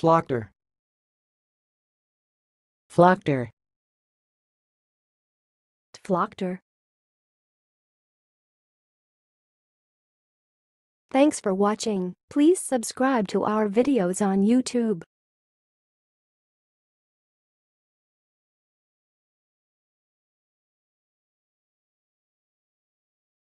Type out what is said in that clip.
Flockter. Flockter. Flockter. Thanks for watching. Please subscribe to our videos on YouTube.